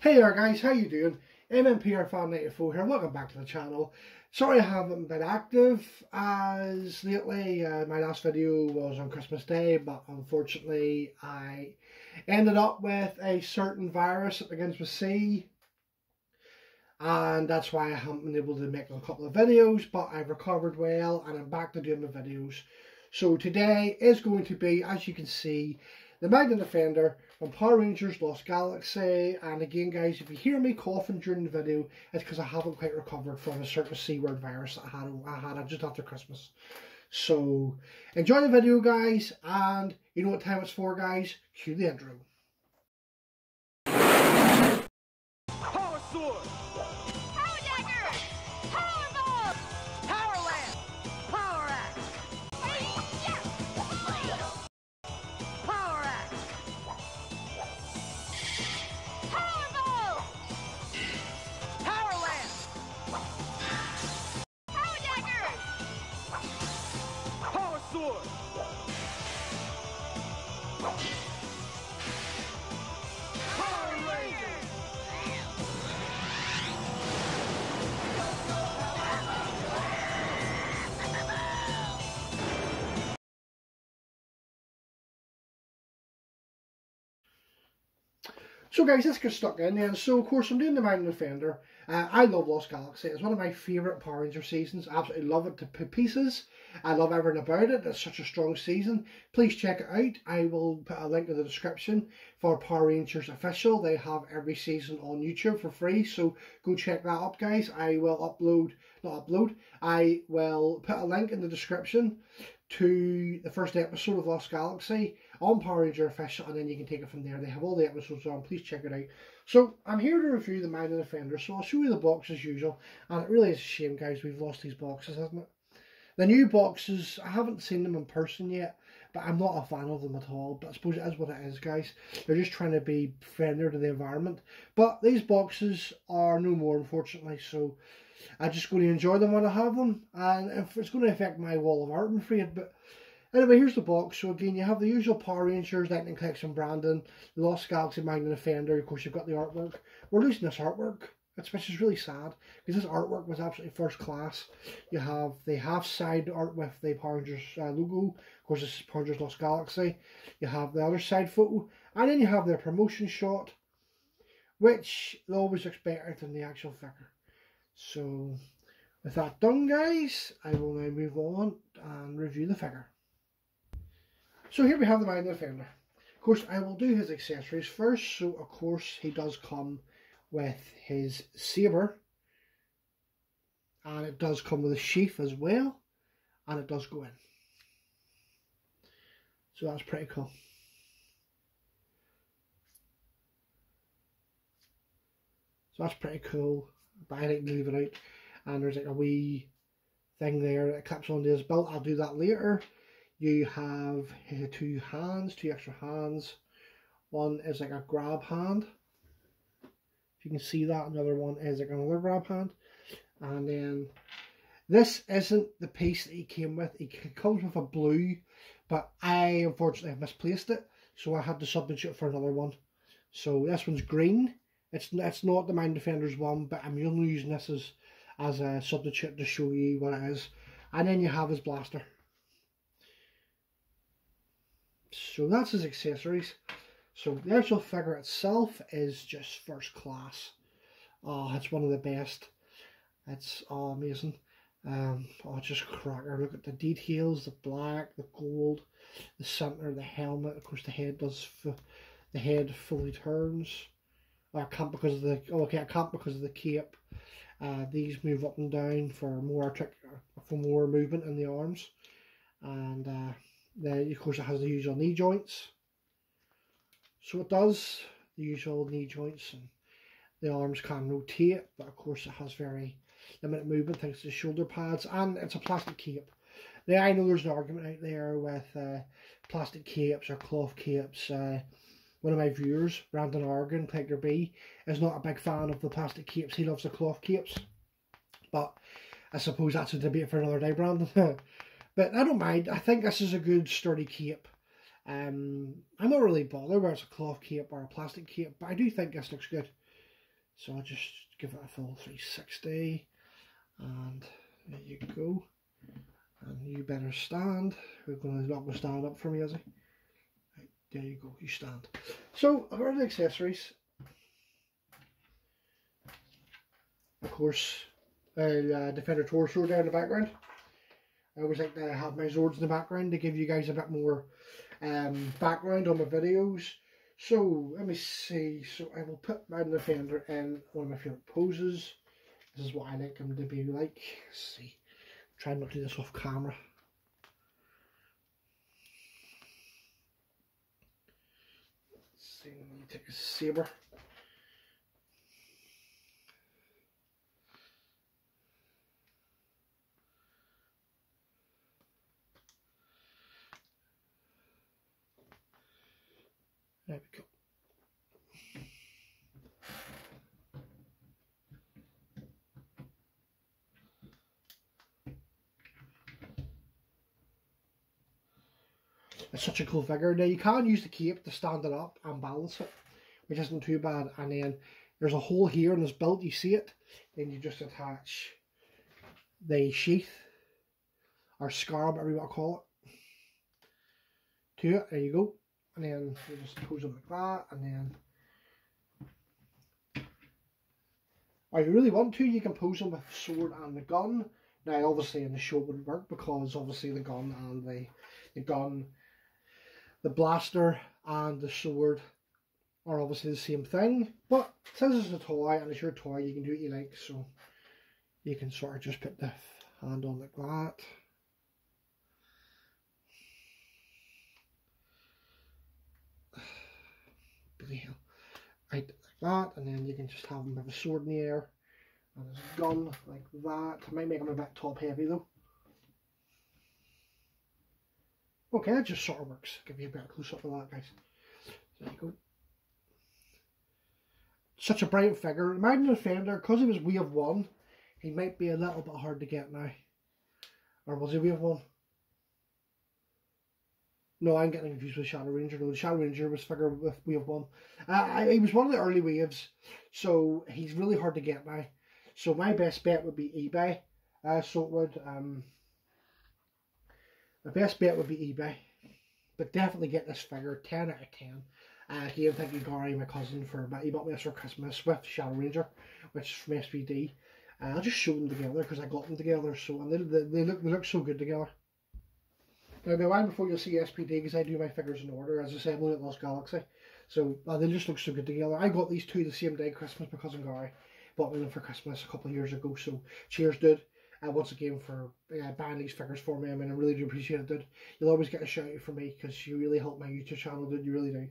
Hey there guys, how you doing? MMPR Fan 94 here, welcome back to the channel. Sorry I haven't been active as lately, uh, my last video was on Christmas Day, but unfortunately I ended up with a certain virus that begins with C, and that's why I haven't been able to make a couple of videos, but I've recovered well and I'm back to doing my videos. So today is going to be, as you can see, the Magna Defender from Power Rangers Lost Galaxy. And again, guys, if you hear me coughing during the video, it's because I haven't quite recovered from a certain C word virus that I had, I had just after Christmas. So, enjoy the video, guys. And you know what time it's for, guys? Cue the intro. Power Sword! So guys, let's get stuck in then. So of course I'm doing the Magna Defender. Uh, I love Lost Galaxy. It's one of my favourite Power Ranger seasons. I absolutely love it to pieces. I love everything about it. It's such a strong season. Please check it out. I will put a link in the description for Power Rangers Official. They have every season on YouTube for free. So go check that up guys. I will upload, not upload, I will put a link in the description to the first episode of Lost Galaxy on Power Ranger Official, and then you can take it from there. They have all the episodes on. Please check it out. So I'm here to review the Magna Defender. So I'll show you the box as usual, and it really is a shame, guys. We've lost these boxes, hasn't it? The new boxes, I haven't seen them in person yet, but I'm not a fan of them at all. But I suppose it is what it is, guys. They're just trying to be friendlier to the environment. But these boxes are no more, unfortunately. So I'm just going to enjoy them when I have them, and if it's going to affect my wall of art, I'm afraid. But anyway, here's the box. So again, you have the usual Power Rangers, Lightning Collection, Brandon, Lost Galaxy, Magna Defender. Of course, you've got the artwork. We're losing this artwork, it's, which is really sad because this artwork was absolutely first class. You have the half side art with the Power Rangers uh, logo. Of course, this is Power Rangers Lost Galaxy. You have the other side photo, and then you have their promotion shot, which always looks better than the actual figure. So, with that done, guys, I will now move on and review the figure. So here we have the Magna Defender. Of course, I will do his accessories first. So, of course, he does come with his saber, and it does come with a sheath as well, and it does go in. So that's pretty cool. So that's pretty cool. But I like to leave it out. And there's like a wee thing there that clips onto his belt. I'll do that later. You have two hands, two extra hands. One is like a grab hand. If you can see that, another one is like another grab hand. And then this isn't the piece that he came with. He comes with a blue, but I unfortunately have misplaced it. So I had to substitute for another one. So this one's green. It's it's not the Mind Defenders one, but I'm only using this as as a substitute to show you what it is. And then you have his blaster. So that's his accessories. So the actual figure itself is just first class. Oh, it's one of the best. It's oh, amazing. Um, oh, just cracker. Look at the details, the black, the gold, the center, the helmet. Of course, the head does. The head fully turns. I can't because of the oh, okay. I can't because of the cape. Uh, these move up and down for more trick for more movement in the arms, and uh, then of course it has the usual knee joints. So it does the usual knee joints, and the arms can rotate, but of course it has very limited movement thanks to the shoulder pads, and it's a plastic cape. Now I know there's an argument out there with uh, plastic capes or cloth capes. Uh, one of my viewers, Brandon Argan, Tiger B, is not a big fan of the plastic capes. He loves the cloth capes. But I suppose that's a debate for another day, Brandon. but I don't mind. I think this is a good sturdy cape. Um, I'm not really bothered whether it's a cloth cape or a plastic cape, but I do think this looks good. So I'll just give it a full 360 and there you go. And you better stand. We're gonna not gonna stand up for me, is he? Right, there you go, you stand. So I've got the accessories. Of course, a uh, Defender torso in the background. I always like to have my Zords in the background to give you guys a bit more um, background on my videos. So let me see. So I will put my Defender in one of my favorite poses. This is what I like him to be like. Let's see. Try not to do this off camera. Let's see, take a saber. There we go. It's such a cool figure. Now you can use the cape to stand it up and balance it, which isn't too bad. And then there's a hole here in this belt, you see it. Then you just attach the sheath or scabbard, whatever you want to call it, to it. There you go. And then you just pose it like that, and then or you really want to, you can pose them with the sword and the gun. Now, obviously, in the show it wouldn't work because obviously the gun and the the gun, the blaster and the sword are obviously the same thing. But since it's a toy and it's your toy, you can do what you like. So you can sort of just put the hand on like that. Right, like that, and then you can just have him with a sword in the air and his gun like that. I might make him a bit top heavy though. Okay, that just sort of works. Give you a better close up of that, guys. There you go. Such a bright figure. Imagine the Defender, because he was Wave 1, he might be a little bit hard to get now. Or was he Wave 1? No, I'm getting confused with Shadow Ranger. No, the Shadow Ranger was figure with Wave 1. Uh, I, he was one of the early waves, so he's really hard to get now. So my best bet would be eBay. Uh, so it would. Um, my best bet would be eBay. But definitely get this figure, 10 out of 10. Uh, again, thank you Gary, my cousin, for he bought me this for Christmas with Shadow Ranger, which is from SPD. Uh, I'll just show them together because I got them together. So and they, they, they look they look so good together. Now, the one before you'll see SPD because I do my figures in order. As I said, I'm at Lost Galaxy. So uh, they just look so good together. I got these two the same day Christmas because of Gary bought me them for Christmas a couple of years ago. So cheers, dude. Uh, once again for uh, buying these figures for me. I mean, I really do appreciate it, dude. You'll always get a shout out from me because you really help my YouTube channel, dude. You really do.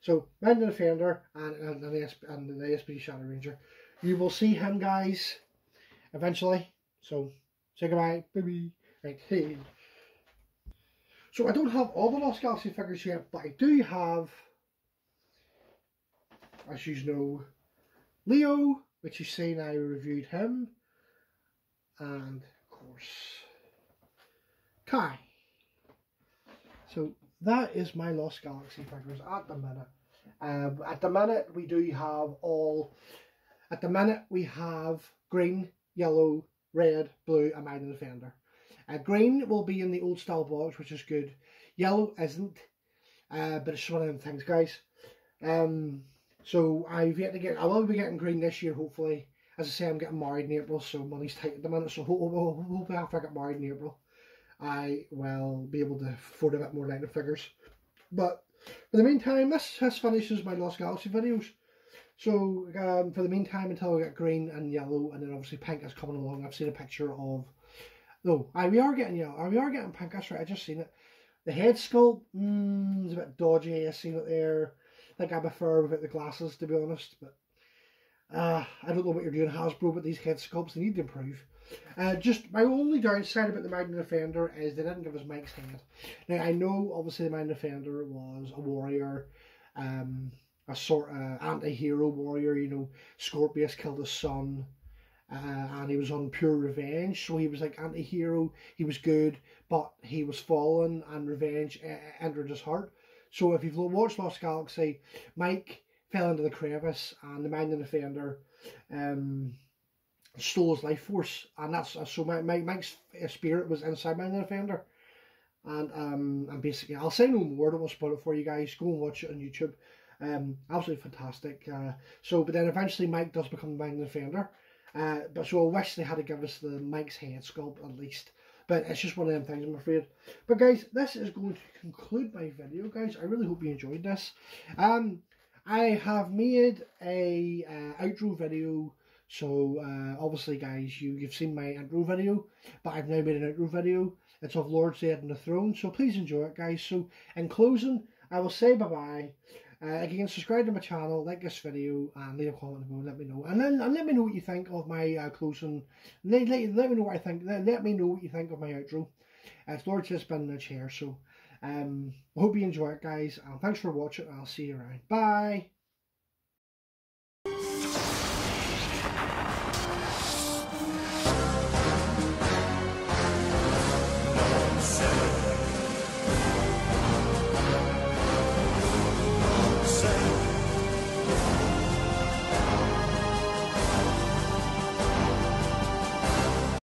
So, the Defender and, and, and, the, SP, and the SPD Shadow Ranger. You will see him, guys, eventually. So, say goodbye. Baby. Right, hey. So, I don't have all the Lost Galaxy figures yet, but I do have, as you know, Leo, which you see now reviewed him, and of course, Kai. So that is my Lost Galaxy figures at the minute. Um, at the minute, we do have all. At the minute, we have green, yellow, red, blue, and Mighty Defender. Uh, green will be in the old style box, which is good. Yellow isn't, uh, but it's one of them things, guys. Um, so I've yet to get. I will be getting green this year, hopefully. As I say, I'm getting married in April, so money's tight at the minute. So hopefully, after I get married in April, I will be able to afford a bit more Lego figures. But for the meantime, this, this finishes my Lost Galaxy videos. So um, for the meantime, until I get green and yellow, and then obviously pink is coming along. I've seen a picture of. No, I we are getting yellow. We are getting pink. That's right. I just seen it. The head sculpt mm, is a bit dodgy. I seen it there. I think I prefer without the glasses, to be honest. But uh, I don't know what you're doing, Hasbro, but these head sculpts they need to improve. Uh, just my only downside about the Magna Defender is they didn't give us Mike's head. Now I know obviously the Magna Defender was a warrior, um, a sort of anti-hero warrior. You know, Scorpius killed his son, uh, and he was on pure revenge. So he was like anti-hero. He was good, but he was fallen, and revenge uh, entered his heart. So if you've watched Lost Galaxy, Mike fell into the crevice and the Magna Defender um, stole his life force. And that's so my, my Mike's spirit was inside Magna Defender. And um, and basically, I'll say no more. Don't spoil it for you guys. Go and watch it on YouTube. Um, absolutely fantastic. Uh, so, but then eventually Mike does become the Magna Defender. Uh, but so I wish they had to give us the Mike's head sculpt at least. But it's just one of them things, I'm afraid. But guys, this is going to conclude my video, guys. I really hope you enjoyed this. Um, I have made a uh, outro video. So uh, obviously, guys, you you've seen my intro video, but I've now made an outro video. It's of Lord Zedd and the Throne. So please enjoy it, guys. So in closing, I will say bye bye. Uh, again, subscribe to my channel, like this video, and leave a comment below. Let me know, and then and let me know what you think of my uh, closing. Let, let, let me know what I think. Let, let me know what you think of my outro. Uh, Lord just been in a chair, so um, I hope you enjoy it, guys. And thanks for watching. I'll see you around. Bye.